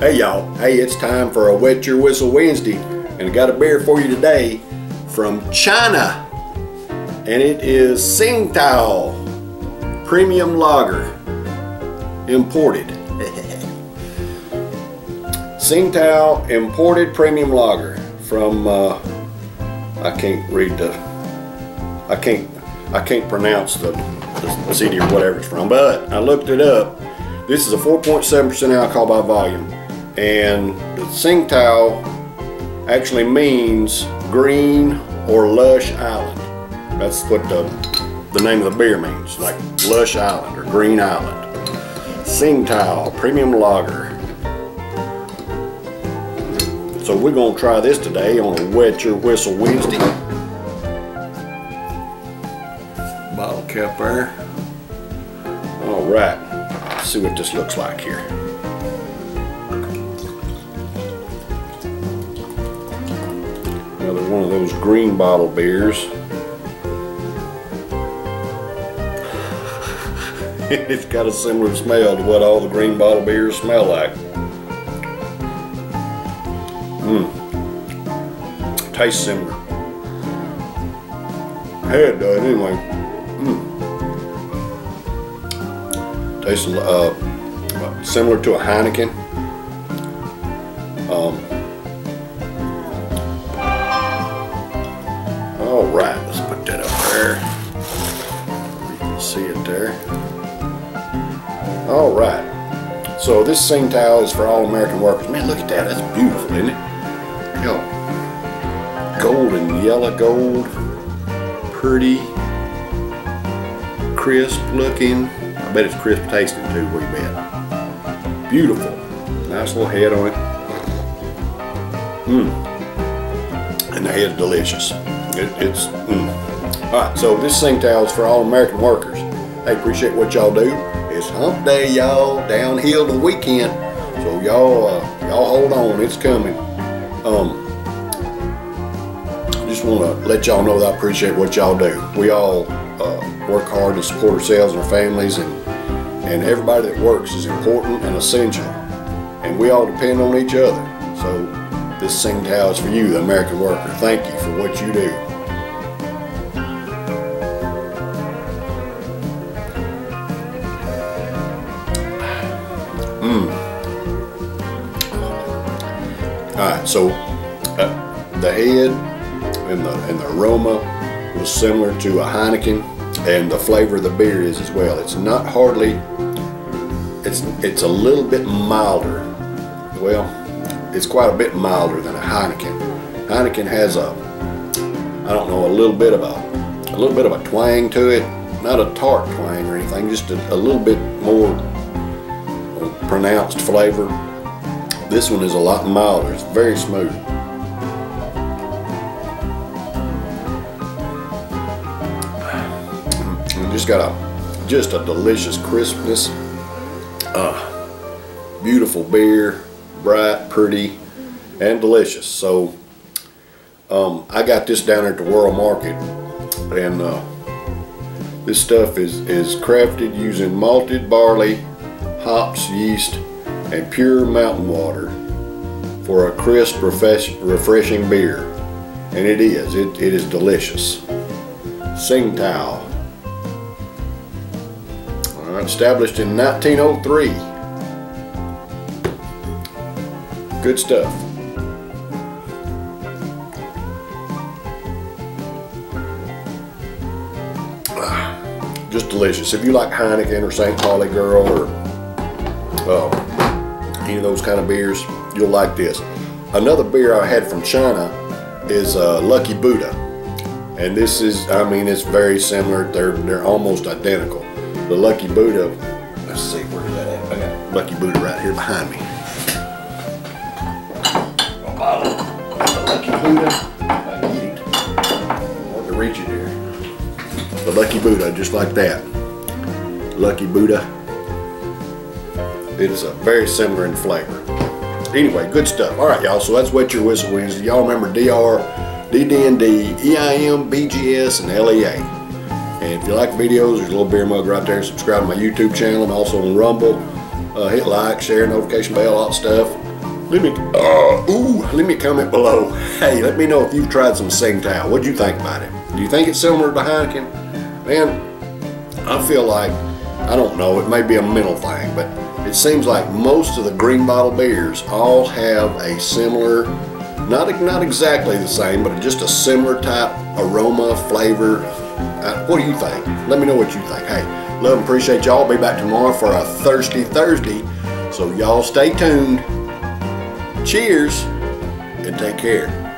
Hey y'all, hey it's time for a Wet Your Whistle Wednesday and I got a beer for you today from China and it is Tsingtao Premium Lager imported. Tsingtao imported premium lager from uh, I can't read the I can't I can't pronounce the, the city or whatever it's from but I looked it up. This is a 4.7% alcohol by volume and the Tsingtao actually means green or lush island that's what the the name of the beer means like lush island or green island Tsingtao premium lager so we're going to try this today on a Wet Your Whistle Wednesday. Bottle cap there. All right, Let's see what this looks like here. Another one of those green bottle beers. it's got a similar smell to what all the green bottle beers smell like. Mmm. Tastes similar. It does anyway. Mmm. Tastes uh, similar to a Heineken. Um, there. All right. So this Tsingtao is for all American workers. Man, look at that. That's beautiful, isn't it? Hell, gold yellow gold, pretty, crisp looking. I bet it's crisp tasting too, we bet. Beautiful, nice little head on it. Mmm, and the head's delicious. It, it's, mmm. All right, so this Tsingtao is for all American workers. Hey, appreciate what y'all do. It's hump day, y'all, downhill to the weekend. So y'all, uh, y'all hold on, it's coming. Um, just want to let y'all know that I appreciate what y'all do. We all uh, work hard to support ourselves and our families, and and everybody that works is important and essential, and we all depend on each other. So this Tsingtao is for you, the American worker. Thank you for what you do. All right, so uh, the head and the and the aroma was similar to a Heineken, and the flavor of the beer is as well. It's not hardly. It's it's a little bit milder. Well, it's quite a bit milder than a Heineken. Heineken has a I don't know a little bit of a a little bit of a twang to it, not a tart twang or anything, just a, a little bit more pronounced flavor. This one is a lot milder. It's very smooth. And just got a just a delicious crispness. Uh, beautiful beer, bright, pretty, and delicious. So um, I got this down at the World Market, and uh, this stuff is is crafted using malted barley, hops, yeast, and pure mountain water for a crisp, refreshing beer. And it is. It, it is delicious. Sing Tsingtao. Established in 1903. Good stuff. Just delicious. If you like Heineken or St. Pauli Girl or uh, any of those kind of beers, you'll like this. Another beer I had from China is uh, Lucky Buddha. And this is, I mean, it's very similar. They're, they're almost identical. The Lucky Buddha, let's see, where's that at? I got Lucky Buddha right here behind me. Lucky Buddha. I get it. I to reach it here. The Lucky Buddha, just like that. Lucky Buddha. It's uh, very similar in flavor. Anyway, good stuff. All right, y'all. So that's Wet Your Whistle Wednesday. Y'all remember DR, DDND, EIM, BGS, and LEA. And if you like videos, there's a little beer mug right there. Subscribe to my YouTube channel. I'm also on Rumble. Uh, hit like, share, notification bell, all that stuff. Let me, uh, ooh, let me comment below. Hey, let me know if you've tried some Tsingtao. What'd you think about it? Do you think it's similar to Heineken? Man, I feel like, I don't know, it may be a mental thing, but it seems like most of the green bottle beers all have a similar, not, not exactly the same, but just a similar type aroma, flavor. Uh, what do you think? Let me know what you think. Hey, love and appreciate y'all. Be back tomorrow for a Thirsty Thursday. So y'all stay tuned. Cheers and take care.